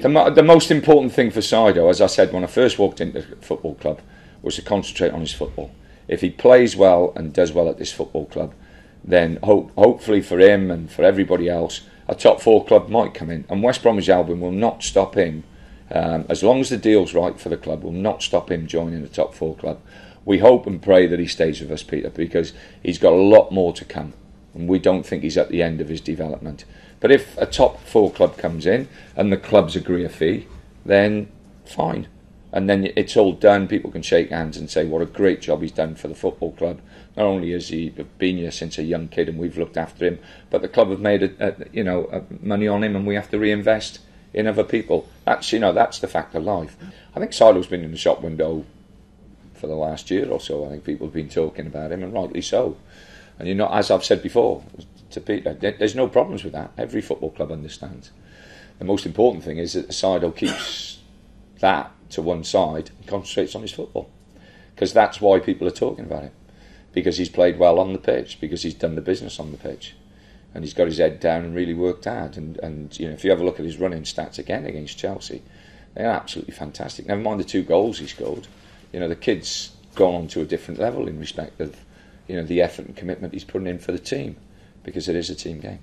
The, mo- the most important thing for Saido, as I said when I first walked into the football club, was to concentrate on his football. If he plays well and does well at this football club, then hope, hopefully for him and for everybody else, a top four club might come in. And West Bromwich Albion will not stop him, um, as long as the deal's right for the club, will not stop him joining the top four club. We hope and pray that he stays with us, Peter, because he's got a lot more to come. And we don't think he's at the end of his development. But if a top four club comes in and the clubs agree a fee, then fine. And then it's all done. People can shake hands and say what a great job he's done for the football club. Not only has he been here since a young kid and we've looked after him, but the club have made a, a, you know a money on him and we have to reinvest in other people. That's you know that's the fact of life. I think Saido's been in the shop window for the last year or so. I think people have been talking about him and rightly so. And you know, as I've said before to Peter, uh, there's no problems with that. Every football club understands. The most important thing is that the Saido keeps that to one side and concentrates on his football. Because that's why people are talking about him. Because he's played well on the pitch, because he's done the business on the pitch. And he's got his head down and really worked hard. And, and you know, if you have a look at his running stats again against Chelsea, they're absolutely fantastic. Never mind the two goals he scored. You know, the kid's gone on to a different level in respect of, you know, the effort and commitment he's putting in for the team. Because it is a team game.